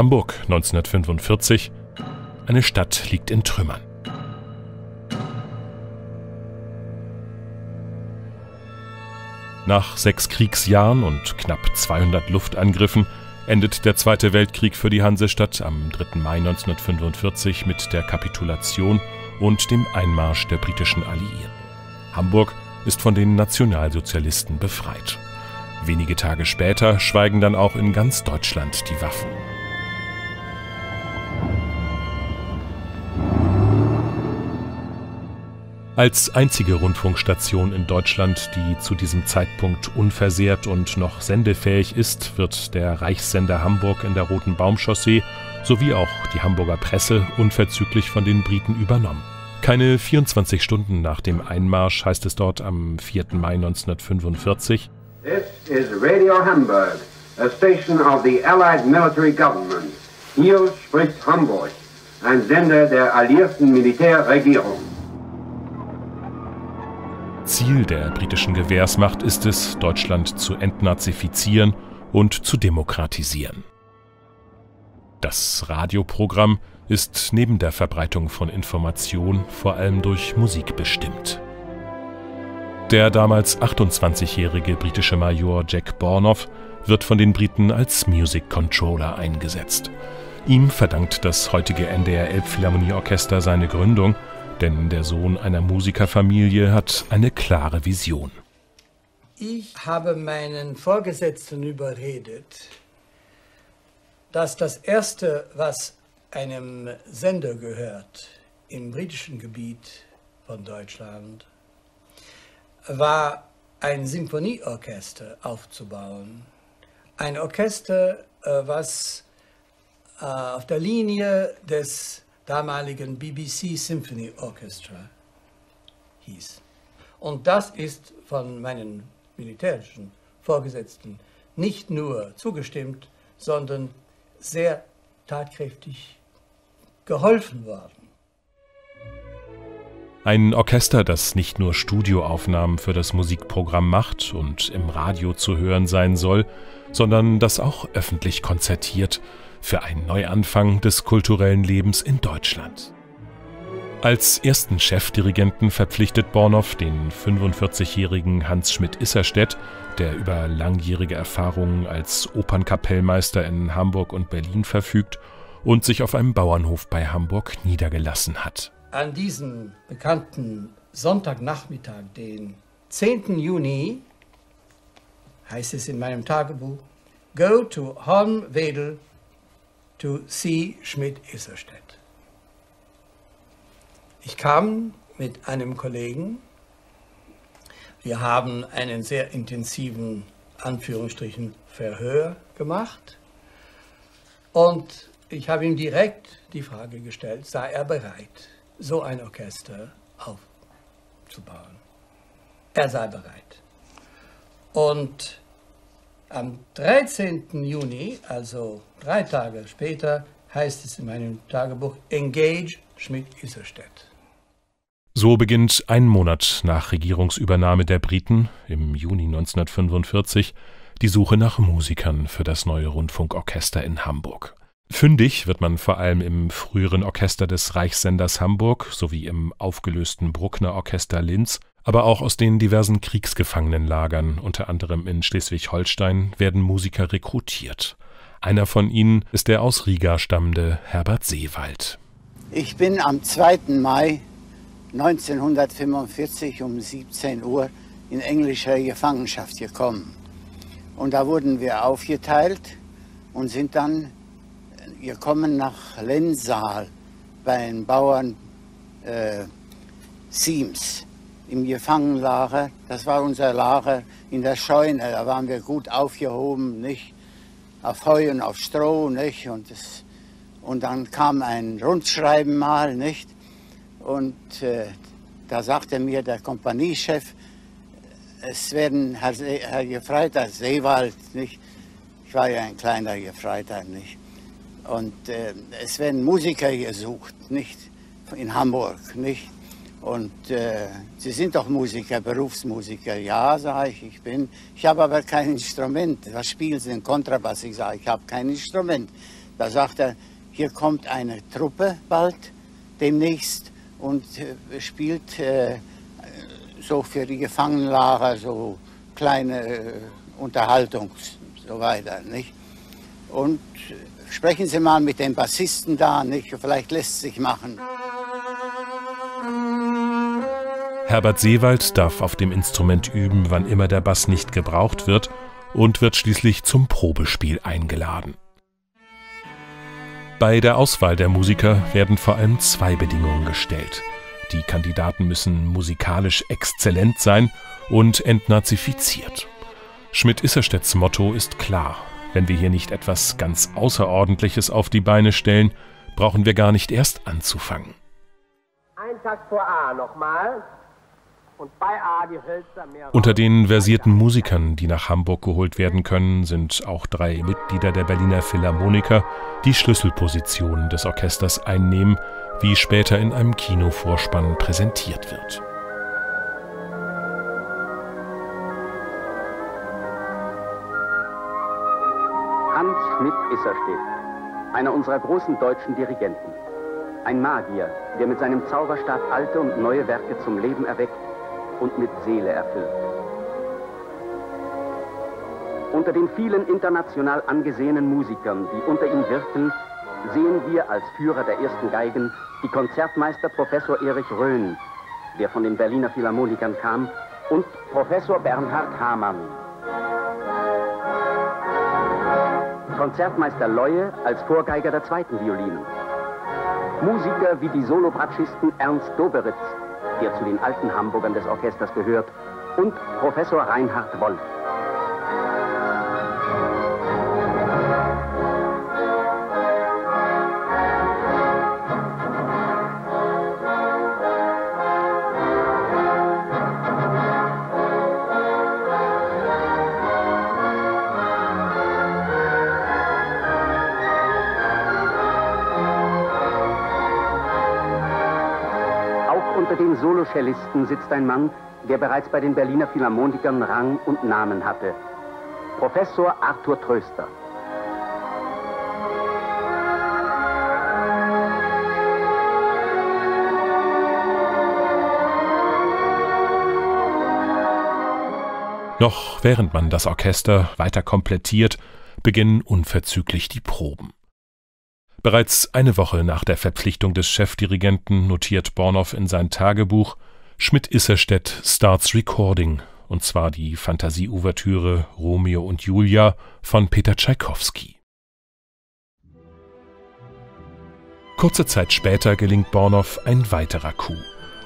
Hamburg 1945. Eine Stadt liegt in Trümmern. Nach sechs Kriegsjahren und knapp 200 Luftangriffen endet der Zweite Weltkrieg für die Hansestadt am 3. Mai 1945 mit der Kapitulation und dem Einmarsch der britischen Alliierten. Hamburg ist von den Nationalsozialisten befreit. Wenige Tage später schweigen dann auch in ganz Deutschland die Waffen. Als einzige Rundfunkstation in Deutschland, die zu diesem Zeitpunkt unversehrt und noch sendefähig ist, wird der Reichssender Hamburg in der Roten Baumchaussee sowie auch die Hamburger Presse unverzüglich von den Briten übernommen. Keine 24 Stunden nach dem Einmarsch heißt es dort am 4. Mai 1945. This is Radio Hamburg, a station of the Allied Military Government. Hier spricht Hamburg, ein Sender der alliierten Militärregierung. Ziel der britischen Gewehrsmacht ist es, Deutschland zu entnazifizieren und zu demokratisieren. Das Radioprogramm ist neben der Verbreitung von Information vor allem durch Musik bestimmt. Der damals 28-jährige britische Major Jack Bornoff wird von den Briten als Music Controller eingesetzt. Ihm verdankt das heutige NDR Elbphilharmonieorchester seine Gründung denn der Sohn einer Musikerfamilie hat eine klare Vision. Ich habe meinen Vorgesetzten überredet, dass das Erste, was einem Sender gehört im britischen Gebiet von Deutschland, war ein Symphonieorchester aufzubauen. Ein Orchester, äh, was äh, auf der Linie des damaligen BBC Symphony Orchestra hieß. Und das ist von meinen militärischen Vorgesetzten nicht nur zugestimmt, sondern sehr tatkräftig geholfen worden. Ein Orchester, das nicht nur Studioaufnahmen für das Musikprogramm macht und im Radio zu hören sein soll, sondern das auch öffentlich konzertiert für einen Neuanfang des kulturellen Lebens in Deutschland. Als ersten Chefdirigenten verpflichtet Bornow den 45-jährigen Hans Schmidt-Isserstedt, der über langjährige Erfahrungen als Opernkapellmeister in Hamburg und Berlin verfügt und sich auf einem Bauernhof bei Hamburg niedergelassen hat. An diesem bekannten Sonntagnachmittag, den 10. Juni, heißt es in meinem Tagebuch, Go to Hornwedel to see Schmidt-Isserstedt. Ich kam mit einem Kollegen. Wir haben einen sehr intensiven, Anführungsstrichen, Verhör gemacht. Und ich habe ihm direkt die Frage gestellt, sei er bereit, so ein Orchester aufzubauen. Er sei bereit. Und am 13. Juni, also drei Tage später, heißt es in meinem Tagebuch Engage Schmidt-Isserstedt. So beginnt ein Monat nach Regierungsübernahme der Briten im Juni 1945 die Suche nach Musikern für das neue Rundfunkorchester in Hamburg. Fündig wird man vor allem im früheren Orchester des Reichssenders Hamburg sowie im aufgelösten Bruckner Orchester Linz aber auch aus den diversen Kriegsgefangenenlagern, unter anderem in Schleswig-Holstein, werden Musiker rekrutiert. Einer von ihnen ist der aus Riga stammende Herbert Seewald. Ich bin am 2. Mai 1945 um 17 Uhr in englische Gefangenschaft gekommen. Und da wurden wir aufgeteilt und sind dann gekommen nach Lensal bei den Bauern äh, Siems im Gefangenenlager. Das war unser Lager in der Scheune. Da waren wir gut aufgehoben, nicht? Auf Heu und auf Stroh, nicht? Und, das, und dann kam ein Rundschreiben mal, nicht? Und äh, da sagte mir der Kompaniechef, es werden, Herr, See, Herr Gefreiter Seewald, nicht? Ich war ja ein kleiner Gefreiter, nicht? Und äh, es werden Musiker gesucht, nicht? In Hamburg, nicht? Und äh, Sie sind doch Musiker, Berufsmusiker. Ja, sage ich, ich bin. Ich habe aber kein Instrument. Was spielen Sie denn? Kontrabass? Ich sage, ich habe kein Instrument. Da sagt er, hier kommt eine Truppe bald demnächst und äh, spielt äh, so für die Gefangenenlager so kleine äh, Unterhaltung so weiter. Nicht? Und äh, sprechen Sie mal mit dem Bassisten da, nicht? vielleicht lässt sich machen. Herbert Seewald darf auf dem Instrument üben, wann immer der Bass nicht gebraucht wird und wird schließlich zum Probespiel eingeladen. Bei der Auswahl der Musiker werden vor allem zwei Bedingungen gestellt. Die Kandidaten müssen musikalisch exzellent sein und entnazifiziert. Schmidt-Isserstedts Motto ist klar. Wenn wir hier nicht etwas ganz Außerordentliches auf die Beine stellen, brauchen wir gar nicht erst anzufangen. Ein Takt vor A nochmal. Unter den versierten Musikern, die nach Hamburg geholt werden können, sind auch drei Mitglieder der Berliner Philharmoniker, die Schlüsselpositionen des Orchesters einnehmen, wie später in einem Kinovorspann präsentiert wird. Hans Schmidt-Isserstedt, einer unserer großen deutschen Dirigenten. Ein Magier, der mit seinem Zauberstab alte und neue Werke zum Leben erweckt und mit Seele erfüllt. Unter den vielen international angesehenen Musikern, die unter ihm wirken, sehen wir als Führer der ersten Geigen die Konzertmeister Professor Erich Röhn, der von den Berliner Philharmonikern kam, und Professor Bernhard Hamann. Konzertmeister Leue als Vorgeiger der zweiten Violinen. Musiker wie die Solobratschisten Ernst Doberitz, der zu den alten Hamburgern des Orchesters gehört, und Professor Reinhard Wolf. Solocellisten sitzt ein Mann, der bereits bei den Berliner Philharmonikern Rang und Namen hatte. Professor Arthur Tröster. Noch während man das Orchester weiter komplettiert, beginnen unverzüglich die Proben. Bereits eine Woche nach der Verpflichtung des Chefdirigenten notiert Bornow in sein Tagebuch Schmidt-Isserstedt starts recording, und zwar die Fantasie-Ouvertüre Romeo und Julia von Peter Tschaikowski. Kurze Zeit später gelingt Bornow ein weiterer Coup.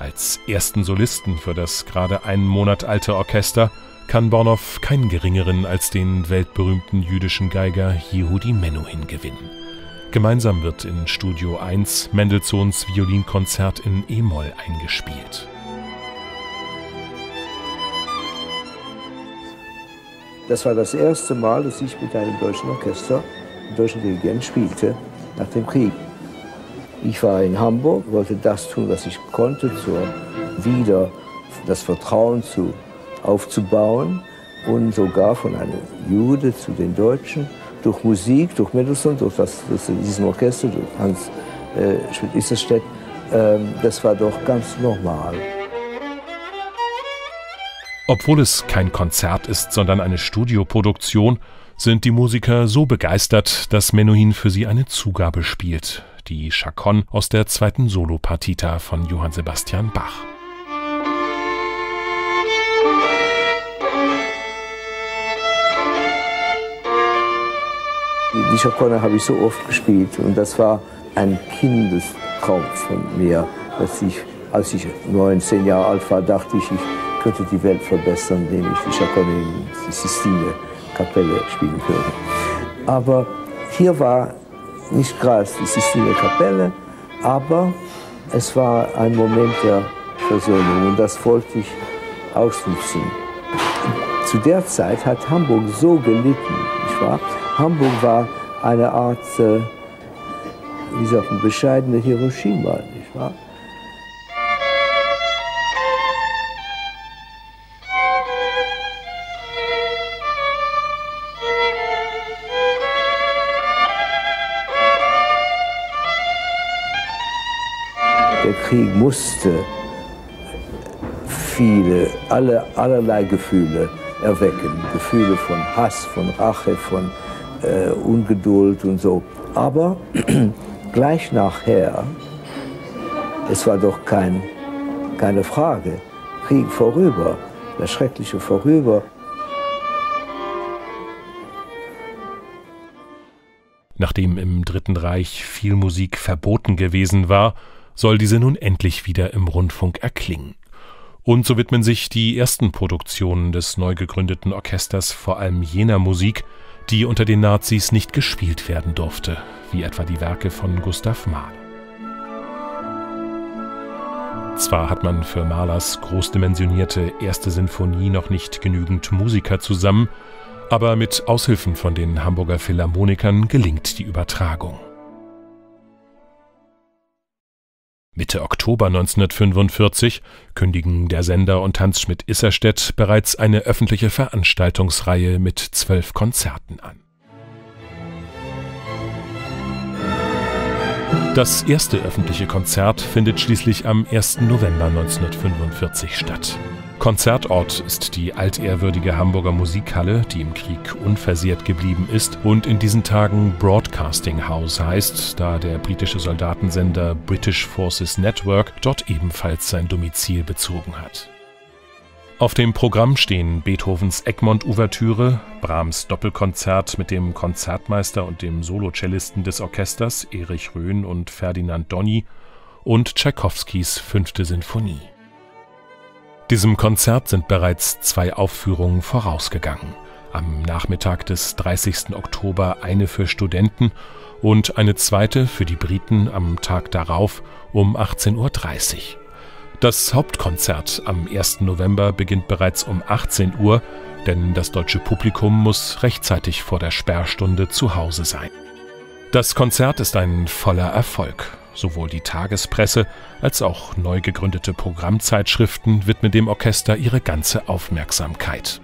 Als ersten Solisten für das gerade einen Monat alte Orchester kann Bornow keinen geringeren als den weltberühmten jüdischen Geiger Yehudi Menuhin gewinnen. Gemeinsam wird in Studio 1 Mendelssohns Violinkonzert in E-Moll eingespielt. Das war das erste Mal, dass ich mit einem deutschen Orchester, einem deutschen Dirigent spielte, nach dem Krieg. Ich war in Hamburg, wollte das tun, was ich konnte, zur wieder das Vertrauen zu, aufzubauen und sogar von einem Jude zu den Deutschen durch Musik, durch Mendelssohn, durch, das, durch diesen Orchester, durch Hans äh, Schmidt-Isserstedt, äh, das war doch ganz normal. Obwohl es kein Konzert ist, sondern eine Studioproduktion, sind die Musiker so begeistert, dass Menuhin für sie eine Zugabe spielt, die Chaconne aus der zweiten Solopartita von Johann Sebastian Bach. Die Chaconne habe ich so oft gespielt und das war ein Kindestraum von mir, dass ich, als ich 19 Jahre alt war, dachte ich, ich könnte die Welt verbessern, indem ich die Chaconne in die Sistine Kapelle spielen würde. Aber hier war nicht gerade die Sistine Kapelle, aber es war ein Moment der Versöhnung und das wollte ich ausnutzen. Zu der Zeit hat Hamburg so gelitten, nicht wahr? Hamburg war eine Art, äh, wie sagt man, bescheidene Hiroshima, nicht wahr? Der Krieg musste viele, alle, allerlei Gefühle erwecken. Gefühle von Hass, von Rache, von äh, Ungeduld und so. Aber gleich nachher, es war doch kein, keine Frage, Krieg vorüber, das Schreckliche vorüber. Nachdem im Dritten Reich viel Musik verboten gewesen war, soll diese nun endlich wieder im Rundfunk erklingen. Und so widmen sich die ersten Produktionen des neu gegründeten Orchesters vor allem jener Musik, die unter den Nazis nicht gespielt werden durfte, wie etwa die Werke von Gustav Mahler. Zwar hat man für Mahlers großdimensionierte erste Sinfonie noch nicht genügend Musiker zusammen, aber mit Aushilfen von den Hamburger Philharmonikern gelingt die Übertragung. Mitte Oktober 1945 kündigen der Sender und Hans Schmidt-Isserstedt bereits eine öffentliche Veranstaltungsreihe mit zwölf Konzerten an. Das erste öffentliche Konzert findet schließlich am 1. November 1945 statt. Konzertort ist die altehrwürdige Hamburger Musikhalle, die im Krieg unversehrt geblieben ist und in diesen Tagen Broadcasting House heißt, da der britische Soldatensender British Forces Network dort ebenfalls sein Domizil bezogen hat. Auf dem Programm stehen Beethovens Egmont-Ouvertüre, Brahms Doppelkonzert mit dem Konzertmeister und dem Solocellisten des Orchesters Erich Röhn und Ferdinand Donny und Tschaikowskis Fünfte Sinfonie. Diesem Konzert sind bereits zwei Aufführungen vorausgegangen. Am Nachmittag des 30. Oktober eine für Studenten und eine zweite für die Briten am Tag darauf um 18.30 Uhr. Das Hauptkonzert am 1. November beginnt bereits um 18 Uhr, denn das deutsche Publikum muss rechtzeitig vor der Sperrstunde zu Hause sein. Das Konzert ist ein voller Erfolg. Sowohl die Tagespresse als auch neu gegründete Programmzeitschriften widmen dem Orchester ihre ganze Aufmerksamkeit.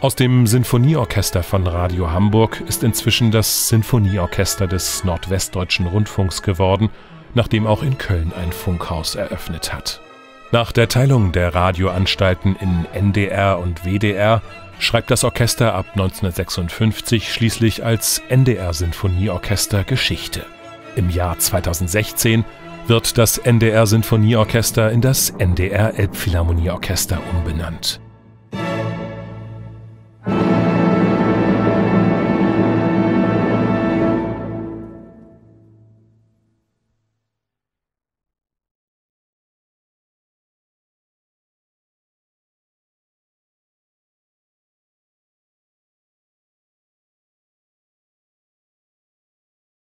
Aus dem Sinfonieorchester von Radio Hamburg ist inzwischen das Sinfonieorchester des Nordwestdeutschen Rundfunks geworden, nachdem auch in Köln ein Funkhaus eröffnet hat. Nach der Teilung der Radioanstalten in NDR und WDR schreibt das Orchester ab 1956 schließlich als NDR Sinfonieorchester Geschichte. Im Jahr 2016 wird das NDR Sinfonieorchester in das NDR Elbphilharmonieorchester umbenannt.